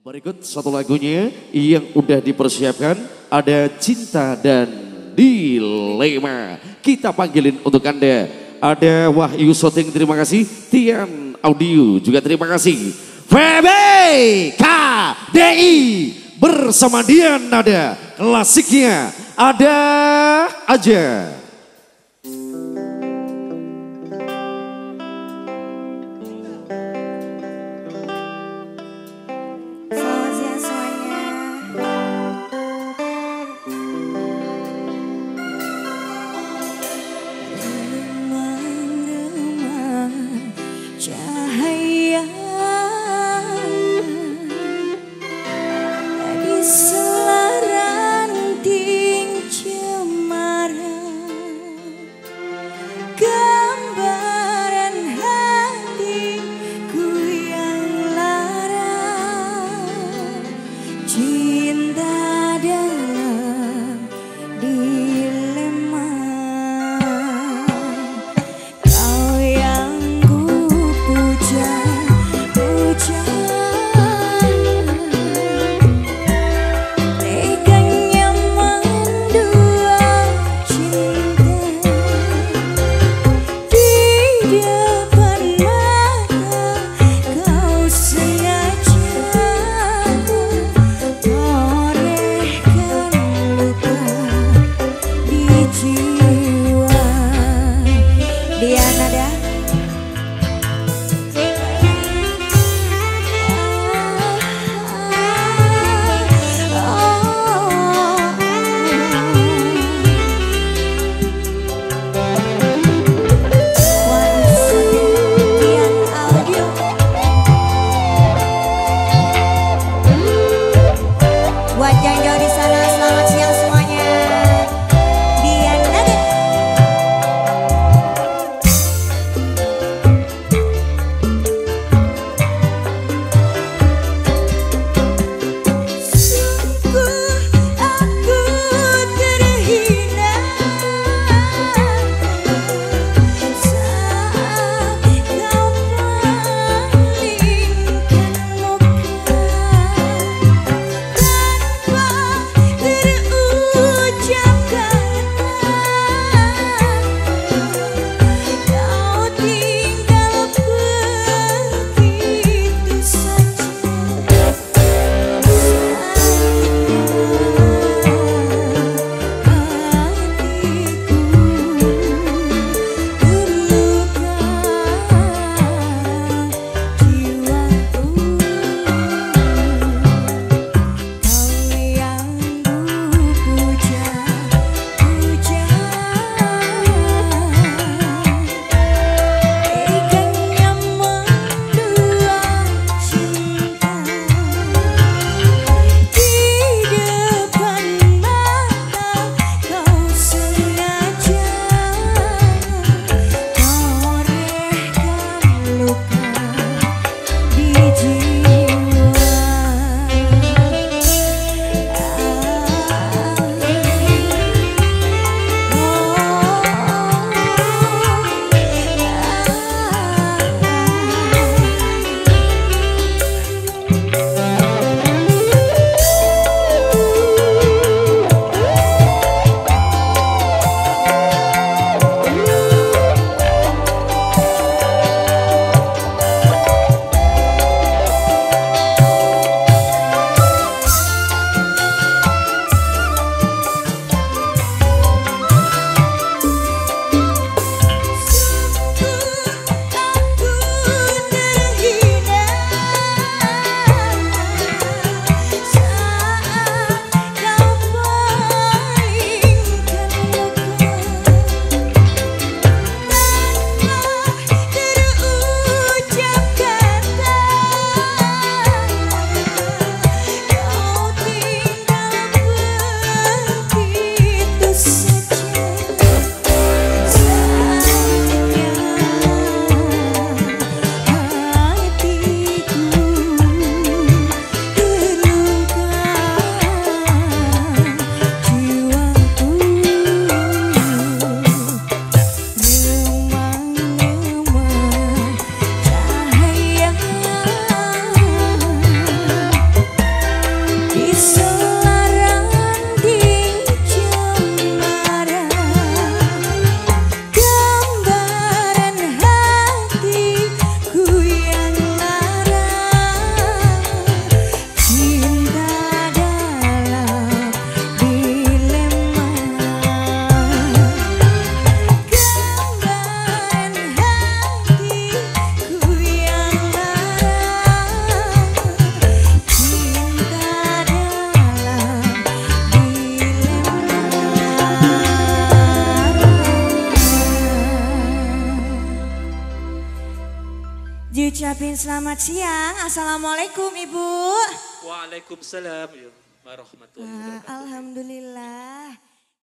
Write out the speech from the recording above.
Berikut satu lagunya yang udah dipersiapkan ada Cinta dan Dilema. Kita panggilin untuk Anda. Ada Wahyu Soting terima kasih, Tian Audio juga terima kasih. VB KDI bersama Dian ada klasiknya ada aja. Dia nada diucapin selamat siang. Assalamualaikum Ibu. Waalaikumsalam ya warahmatullahi wabarakatuh. Alhamdulillah.